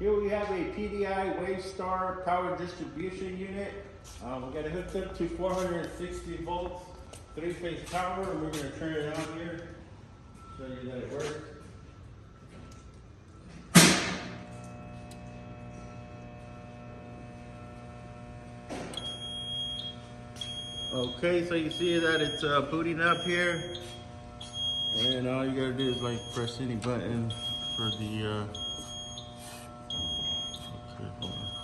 Here we have a PDI Wavestar power distribution unit. Um, we got it hooked up to 460 volts, three-phase power, and we're gonna turn it on here. Show you that it works. Okay, so you see that it's uh, booting up here. And all you gotta do is like press any button for the, uh, okay, hold on.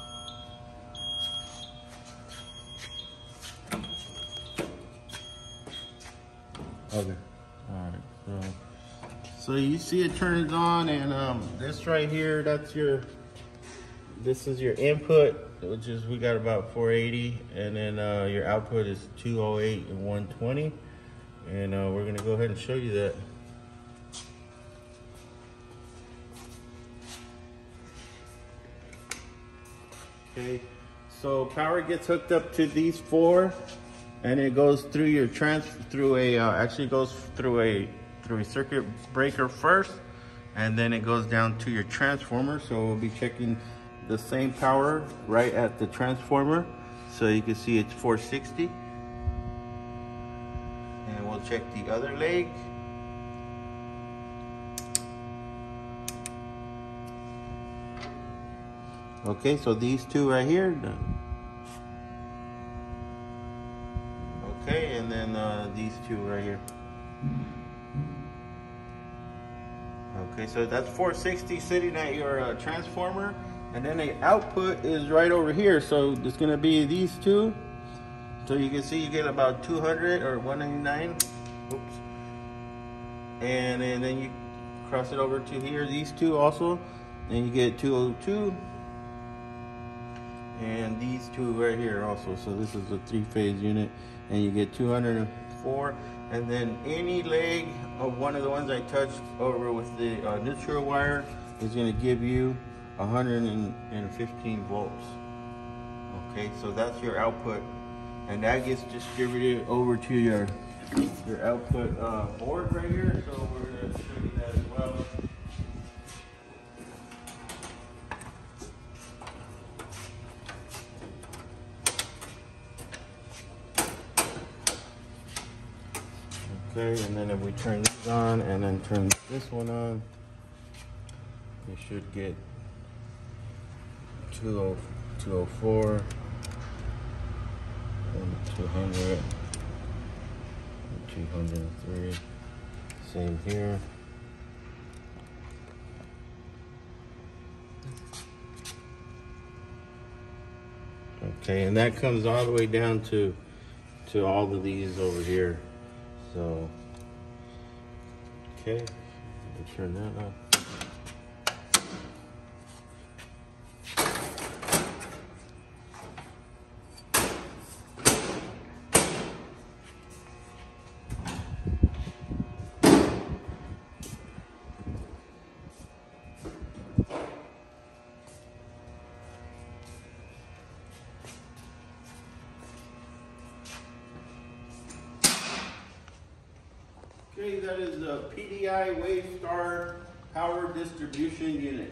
Okay, alright, so, so you see it turns on and um, this right here, that's your, this is your input, which is, we got about 480, and then uh, your output is 208 and 120. And uh, we're gonna go ahead and show you that. Okay, so power gets hooked up to these four, and it goes through your trans through a uh, actually goes through a through a circuit breaker first, and then it goes down to your transformer. So we'll be checking the same power right at the transformer. So you can see it's 460. And we'll check the other leg. Okay, so these two right here. Okay, and then uh, these two right here. Okay, so that's 460 sitting at your uh, transformer. And then the output is right over here. So it's gonna be these two. So you can see you get about 200 or 199. Oops. And, and then you cross it over to here, these two also. And you get 202. And these two right here also. So this is a three phase unit. And you get 204. And then any leg of one of the ones I touched over with the uh, neutral wire is gonna give you 115 volts. Okay, so that's your output, and that gets distributed over to your your output uh, board right here. So we're going to Okay, and then if we turn this on and then turn this one on, you should get 20, 204 and 200 203 same here. Okay and that comes all the way down to to all of these over here so okay turn that up Okay, that is the PDI Wavestar Power Distribution Unit.